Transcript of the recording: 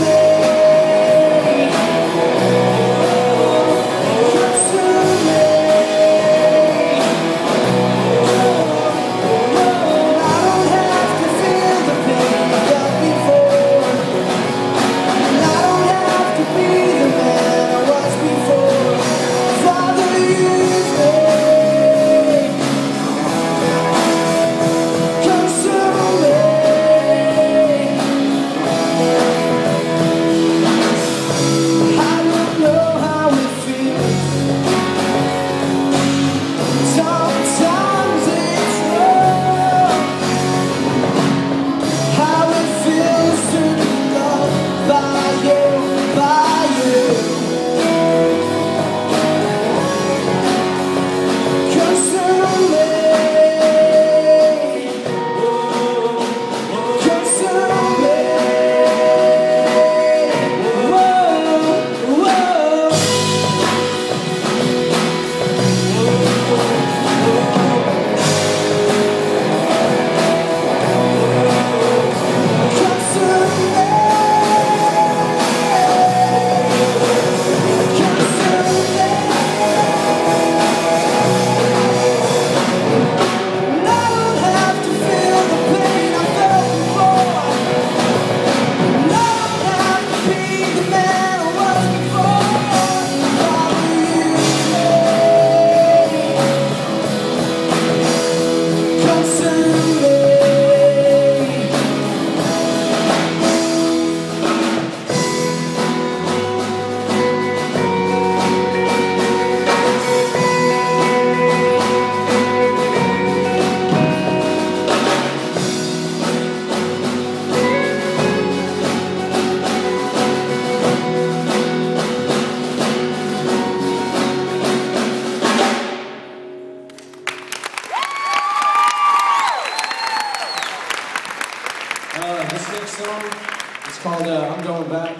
away. song. It's called uh, I'm Going Back.